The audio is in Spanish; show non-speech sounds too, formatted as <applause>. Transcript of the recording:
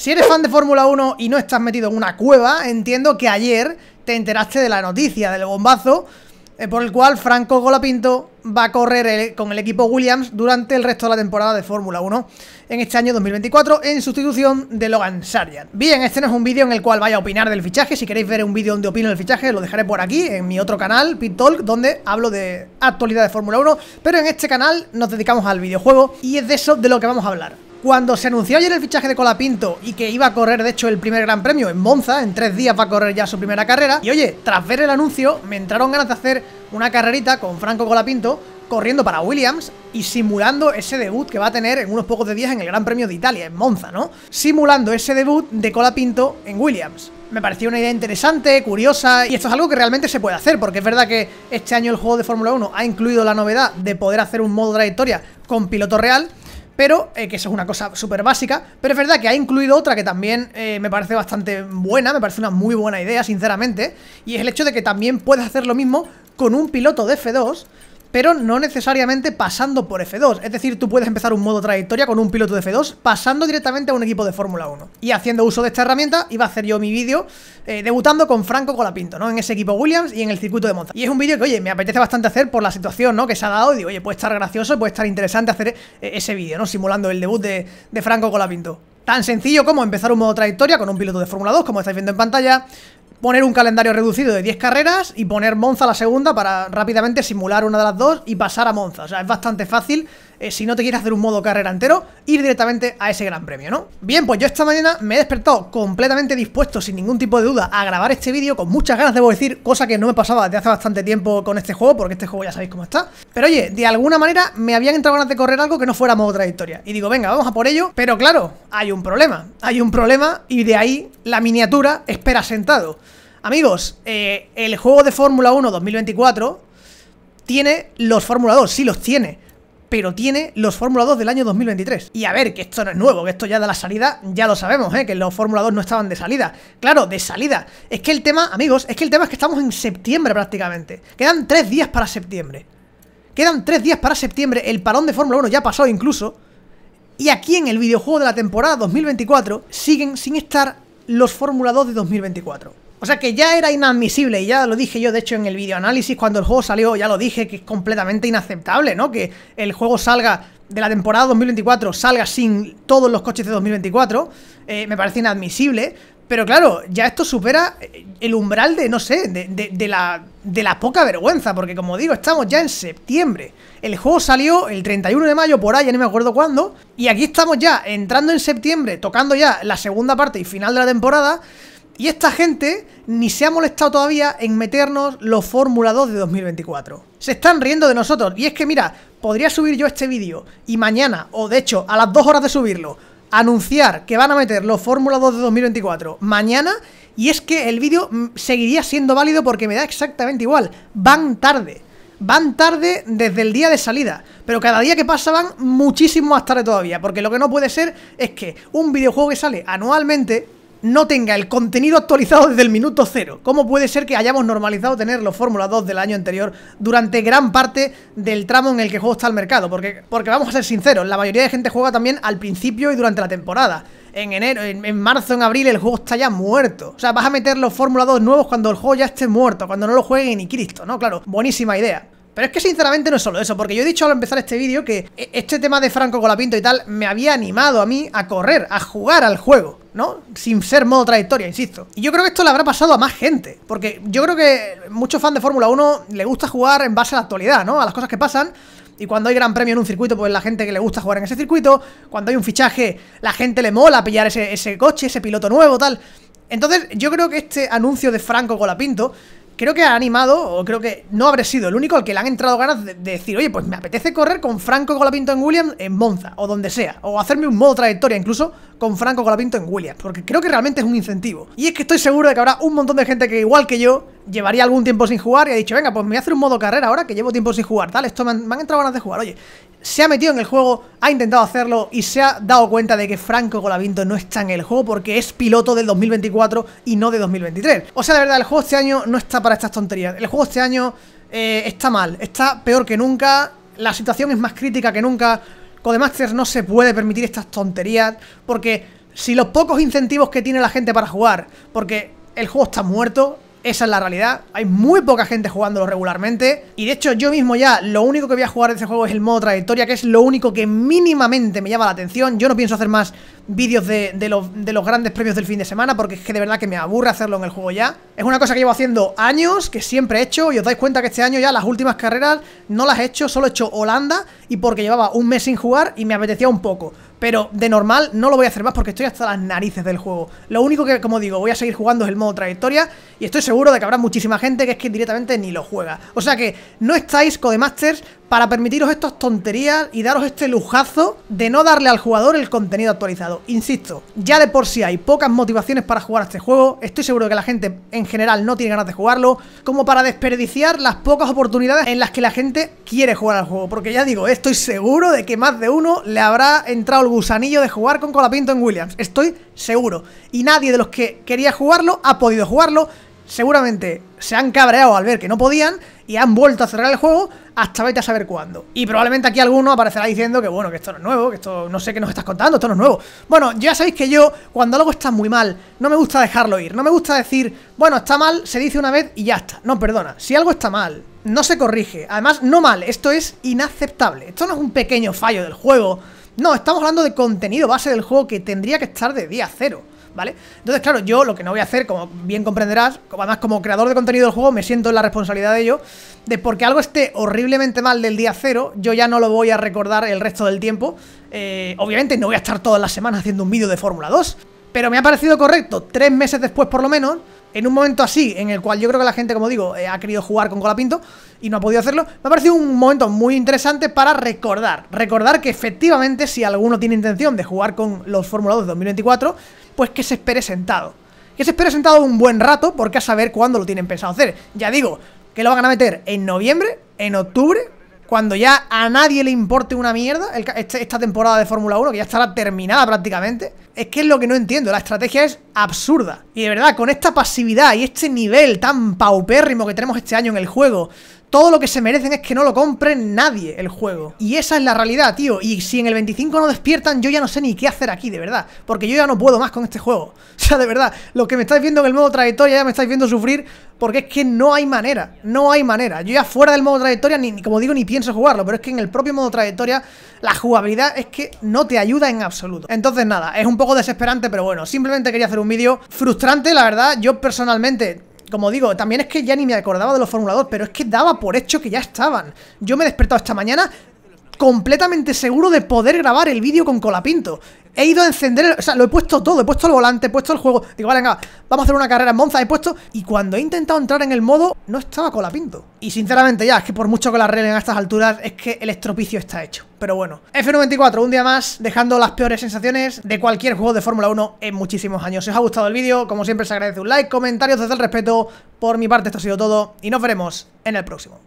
Si eres fan de Fórmula 1 y no estás metido en una cueva, entiendo que ayer te enteraste de la noticia, del bombazo, eh, por el cual Franco Golapinto va a correr con el equipo Williams durante el resto de la temporada de Fórmula 1 en este año 2024 en sustitución de Logan Sargent. Bien, este no es un vídeo en el cual vaya a opinar del fichaje, si queréis ver un vídeo donde opino del fichaje lo dejaré por aquí, en mi otro canal, Pit Talk, donde hablo de actualidad de Fórmula 1, pero en este canal nos dedicamos al videojuego y es de eso de lo que vamos a hablar. Cuando se anunció ayer el fichaje de Colapinto y que iba a correr, de hecho, el primer Gran Premio en Monza, en tres días va a correr ya su primera carrera, y oye, tras ver el anuncio, me entraron ganas de hacer una carrerita con Franco Colapinto corriendo para Williams y simulando ese debut que va a tener en unos pocos de días en el Gran Premio de Italia, en Monza, ¿no? Simulando ese debut de Colapinto en Williams. Me pareció una idea interesante, curiosa, y esto es algo que realmente se puede hacer, porque es verdad que este año el juego de Fórmula 1 ha incluido la novedad de poder hacer un modo trayectoria con piloto real, pero eh, que eso es una cosa súper básica, pero es verdad que ha incluido otra que también eh, me parece bastante buena, me parece una muy buena idea, sinceramente, y es el hecho de que también puedes hacer lo mismo con un piloto de F2 pero no necesariamente pasando por F2. Es decir, tú puedes empezar un modo trayectoria con un piloto de F2 pasando directamente a un equipo de Fórmula 1. Y haciendo uso de esta herramienta, iba a hacer yo mi vídeo eh, debutando con Franco Colapinto, ¿no? En ese equipo Williams y en el circuito de Monza. Y es un vídeo que, oye, me apetece bastante hacer por la situación, ¿no? Que se ha dado y digo, oye, puede estar gracioso, puede estar interesante hacer eh, ese vídeo, ¿no? Simulando el debut de, de Franco Colapinto. Tan sencillo como empezar un modo trayectoria con un piloto de Fórmula 2, como estáis viendo en pantalla, poner un calendario reducido de 10 carreras y poner Monza la segunda para rápidamente simular una de las dos y pasar a Monza. O sea, es bastante fácil, eh, si no te quieres hacer un modo carrera entero, ir directamente a ese gran premio, ¿no? Bien, pues yo esta mañana me he despertado completamente dispuesto, sin ningún tipo de duda, a grabar este vídeo, con muchas ganas, debo decir, cosa que no me pasaba desde hace bastante tiempo con este juego, porque este juego ya sabéis cómo está. Pero oye, de alguna manera me habían entrado ganas de correr algo que no fuera modo trayectoria. Y digo, venga, vamos a por ello, pero claro, hay un problema. Hay un problema y de ahí la miniatura espera sentado. Amigos, eh, el juego de Fórmula 1 2024 tiene los Fórmula 2, sí los tiene, pero tiene los Fórmula 2 del año 2023. Y a ver, que esto no es nuevo, que esto ya de la salida, ya lo sabemos, ¿eh? que los Fórmula 2 no estaban de salida. Claro, de salida. Es que el tema, amigos, es que el tema es que estamos en septiembre prácticamente. Quedan tres días para septiembre. Quedan tres días para septiembre, el parón de Fórmula 1 ya pasó incluso. Y aquí en el videojuego de la temporada 2024 siguen sin estar los Fórmula 2 de 2024. O sea que ya era inadmisible, y ya lo dije yo de hecho en el video análisis cuando el juego salió, ya lo dije, que es completamente inaceptable, ¿no? Que el juego salga de la temporada 2024, salga sin todos los coches de 2024, eh, me parece inadmisible, pero claro, ya esto supera eh, el umbral de, no sé, de, la, de la poca vergüenza, porque como digo, estamos ya en septiembre. El juego salió el 31 de mayo, por ahí, ya no me acuerdo cuándo, y aquí estamos ya entrando en septiembre, tocando ya la segunda parte y final de la temporada, y esta gente ni se ha molestado todavía en meternos los Fórmula 2 de 2024. Se están riendo de nosotros. Y es que mira, podría subir yo este vídeo y mañana, o de hecho a las 2 horas de subirlo, anunciar que van a meter los Fórmula 2 de 2024 mañana y es que el vídeo mm, seguiría siendo válido porque me da exactamente igual. Van tarde. Van tarde desde el día de salida, pero cada día que pasa van muchísimo más tarde todavía, porque lo que no puede ser es que un videojuego que sale anualmente no tenga el contenido actualizado desde el minuto cero. ¿Cómo puede ser que hayamos normalizado tener los Fórmula 2 del año anterior durante gran parte del tramo en el que juego está al mercado? Porque, porque vamos a ser sinceros, la mayoría de gente juega también al principio y durante la temporada. En enero, en, marzo, en abril el juego está ya muerto. O sea, vas a meter los Fórmula 2 nuevos cuando el juego ya esté muerto, cuando no lo juegue ni Cristo, ¿no? Claro, buenísima idea. Pero es que sinceramente no es solo eso, porque yo he dicho al empezar este vídeo que e, este tema de Franco Colapinto y tal me había animado a mí a correr, a jugar al juego. ¿No? Sin ser modo trayectoria, insisto. Y yo creo que esto le habrá pasado a más gente, porque yo creo que muchos fans de Fórmula 1 le gusta jugar en base a la actualidad, ¿no? A las cosas que pasan. Y cuando hay gran premio en un circuito, pues la gente que le gusta jugar en ese circuito. Cuando hay un fichaje, la gente le mola pillar ese, ese coche, ese piloto nuevo, tal. Entonces, yo creo que este anuncio de Franco Colapinto creo que ha animado, o creo que no habré sido el único al que le han entrado ganas de, decir, oye, pues me apetece correr con Franco Colapinto en Williams en Monza, o donde sea, o hacerme un modo trayectoria incluso con Franco Colapinto en Williams, porque creo que realmente es un incentivo. Y es que estoy seguro de que habrá un montón de gente que, igual que yo, llevaría algún tiempo sin jugar y ha dicho, venga, pues me voy a hacer un modo carrera ahora que llevo tiempo sin jugar, tal, esto me han, me han entrado ganas de jugar, oye, se ha metido en el juego, ha intentado hacerlo y se ha dado cuenta de que Franco Colavinto no está en el juego porque es piloto del 2024 y no de 2023. O sea, de verdad, el juego este año no está para estas tonterías. El juego este año eh, está mal, está peor que nunca, la situación es más crítica que nunca. Codemasters no se puede permitir estas tonterías porque si los pocos incentivos que tiene la gente para jugar, porque el juego está muerto, esa es la realidad. Hay muy poca gente jugándolo regularmente. Y de hecho, yo mismo ya lo único que voy a jugar de este juego es el modo trayectoria, que es lo único que mínimamente me llama la atención. Yo no pienso hacer más vídeos de, los, de los grandes premios del fin de semana, porque es que de verdad que me aburre hacerlo en el juego ya. Es una cosa que llevo haciendo años, que siempre he hecho, y os dais cuenta que este año ya las últimas carreras no las he hecho, solo he hecho Holanda, y porque llevaba un mes sin jugar y me apetecía un poco. Pero de normal no lo voy a hacer más porque estoy hasta las narices del juego. Lo único que, como digo, voy a seguir jugando es el modo trayectoria y estoy seguro de que habrá muchísima gente que es que directamente ni lo juega. O sea que no estáis, Codemasters, para permitiros estas tonterías y daros este lujazo de no darle al jugador el contenido actualizado. Insisto, ya de por sí hay pocas motivaciones para jugar a este juego, estoy seguro de que la gente en general no tiene ganas de jugarlo, como para desperdiciar las pocas oportunidades en las que la gente quiere jugar al juego, porque ya digo, estoy seguro de que más de uno le habrá entrado el gusanillo de jugar con Colapinto en Williams, estoy seguro, y nadie de los que quería jugarlo ha podido jugarlo, seguramente se han cabreado al ver que no podían y han vuelto a cerrar el juego hasta vete a saber cuándo. Y probablemente aquí alguno aparecerá diciendo que bueno, que esto no es nuevo, que esto no sé qué nos estás contando, esto no es nuevo. Bueno, ya sabéis que yo, cuando algo está muy mal, no me gusta dejarlo ir, no me gusta decir, bueno, está mal, se dice una vez y ya está. No, perdona, si algo está mal, no se corrige. Además, no mal, esto es inaceptable. Esto no es un pequeño fallo del juego. No, estamos hablando de contenido base del juego que tendría que estar de día cero. ¿vale? Entonces, claro, yo lo que no voy a hacer, como bien comprenderás, además como creador de contenido del juego, me siento en la responsabilidad de ello, de porque algo esté horriblemente mal del día cero, yo ya no lo voy a recordar el resto del tiempo. Eh, obviamente no voy a estar todas las semanas haciendo un vídeo de Fórmula 2, pero me ha parecido correcto, tres meses después por lo menos, en un momento así, en el cual yo creo que la gente, como digo, eh, ha querido jugar con Colapinto y no ha podido hacerlo, me ha parecido un momento muy interesante para recordar. Recordar que efectivamente, si alguno tiene intención de jugar con los Fórmula 2 de 2024, pues que se espere sentado. Que se espere sentado un buen rato, porque a saber cuándo lo tienen pensado hacer. Ya digo, que lo van a meter en noviembre, en octubre, cuando ya a nadie le importe una mierda este, esta temporada de Fórmula 1, que ya estará terminada prácticamente, es que es lo que no entiendo, la estrategia es absurda. Y de verdad, con esta pasividad y este nivel tan paupérrimo que tenemos este año en el juego, todo lo que se merecen es que no lo compre nadie el juego. Y esa es la realidad, tío. Y si en el 25 no despiertan, yo ya no sé ni qué hacer aquí, de verdad. Porque yo ya no puedo más con este juego. <laughs> O sea, de verdad, lo que me estáis viendo en el modo trayectoria ya me estáis viendo sufrir porque es que no hay manera. No hay manera. Yo ya fuera del modo trayectoria, ni, como digo, ni pienso jugarlo. Pero es que en el propio modo trayectoria, la jugabilidad es que no te ayuda en absoluto. Entonces, nada, es un poco desesperante, pero bueno, simplemente quería hacer un vídeo frustrante, la verdad. Yo personalmente como digo, también es que ya ni me acordaba de los formuladores, pero es que daba por hecho que ya estaban. Yo me he despertado esta mañana completamente seguro de poder grabar el vídeo con Colapinto. He ido a encender, o sea, lo he puesto todo, he puesto el volante, he puesto el juego. Digo, vale, venga, vamos a hacer una carrera en Monza, he puesto... Y cuando he intentado entrar en el modo, no estaba Colapinto. Y sinceramente ya, es que por mucho que la arreglen a estas alturas, es que el estropicio está hecho. Pero bueno, F94, un día más, dejando las peores sensaciones de cualquier juego de Fórmula 1 en muchísimos años. Si os ha gustado el vídeo, como siempre se agradece un like, comentarios desde el respeto. Por mi parte esto ha sido todo y nos veremos en el próximo.